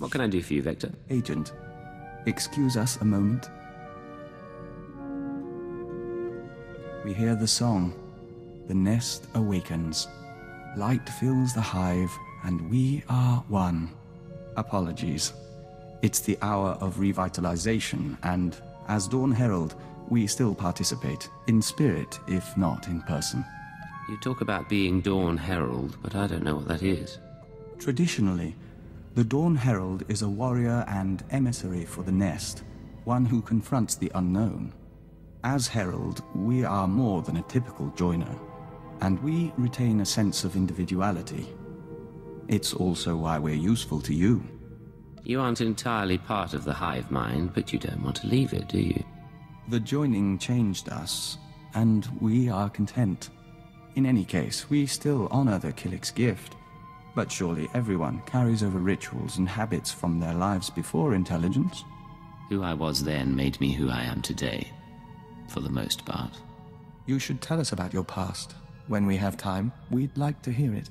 What can I do for you, Vector? Agent, excuse us a moment. We hear the song. The nest awakens. Light fills the hive, and we are one. Apologies. It's the hour of revitalization, and as Dawn Herald, we still participate, in spirit, if not in person. You talk about being Dawn Herald, but I don't know what that is. Traditionally, the Dawn Herald is a warrior and emissary for the nest, one who confronts the unknown. As Herald, we are more than a typical joiner, and we retain a sense of individuality. It's also why we're useful to you. You aren't entirely part of the hive mind, but you don't want to leave it, do you? The joining changed us, and we are content. In any case, we still honor the Killik's gift. But surely everyone carries over rituals and habits from their lives before intelligence. Who I was then made me who I am today. For the most part. You should tell us about your past. When we have time, we'd like to hear it.